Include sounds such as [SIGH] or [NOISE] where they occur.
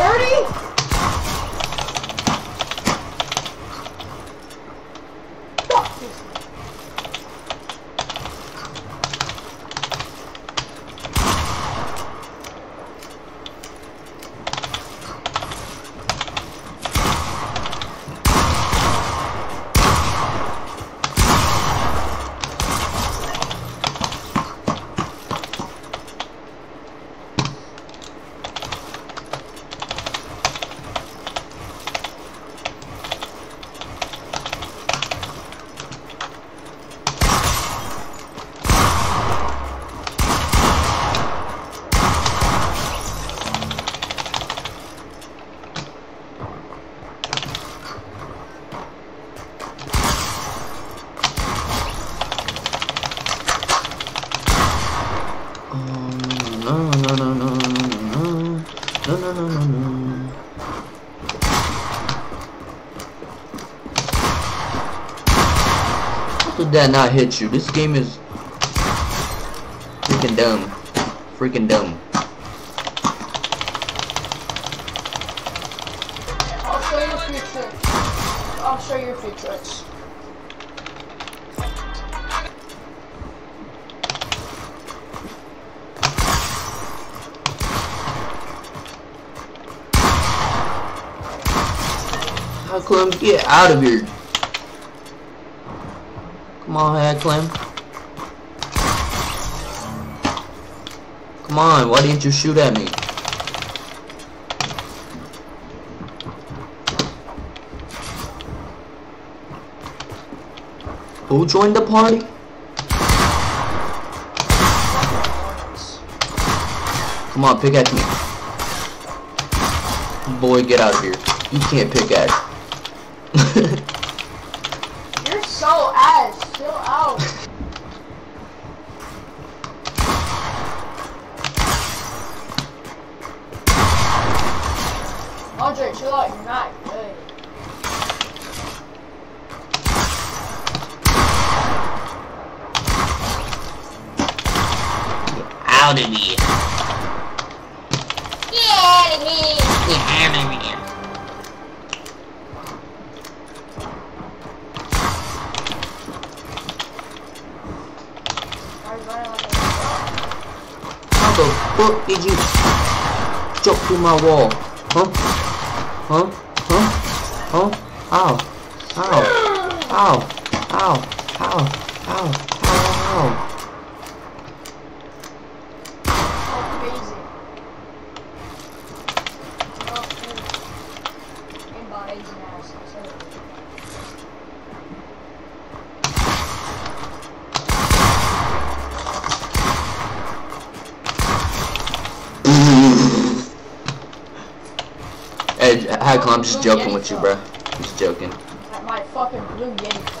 party? no, no, no, no, no, no, no, no. How did that not hit you? This game is freaking dumb. Freaking dumb. I'll show you a few tricks. I'll show you a few tricks. How Clem, get out of here. Come on, Head Clem. Come on, why didn't you shoot at me? Who joined the party? Come on, pickaxe me. Boy, get out of here. You can't pick pickaxe. [LAUGHS] You're so ass. Chill out. Andre, chill out. You're not good. out of here. Get out of here. Get out of here. How the fuck did you jump through my wall? Huh? Huh? Huh? Huh? Ow. Ow. Ow. Ow. Ow. Ow. Ow. Ow. Hey, Heckle, I'm just joking with you, bro. Just joking. Fucking blue.